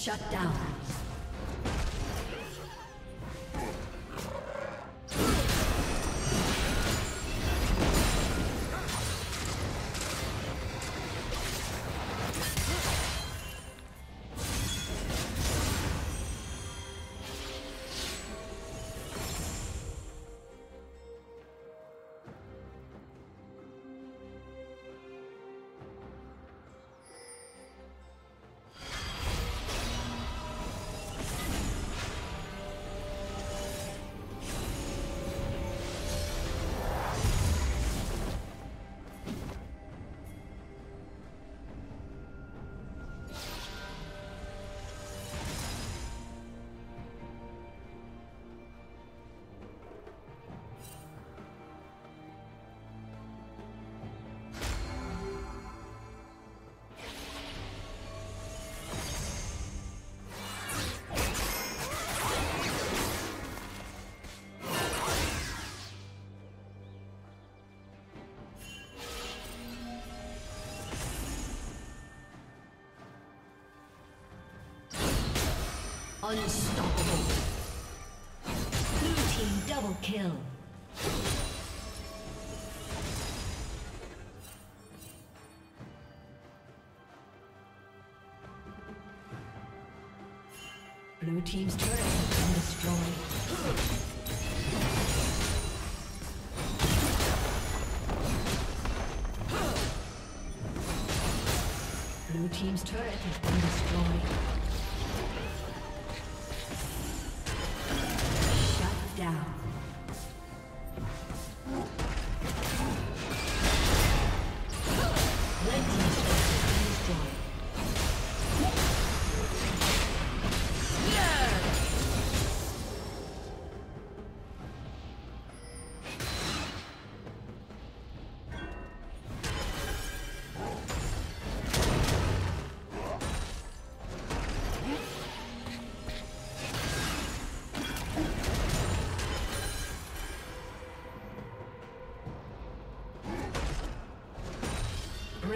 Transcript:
Shut down. Unstoppable. Blue team double kill. Blue team's turret has been destroyed. Blue team's turret has been destroyed.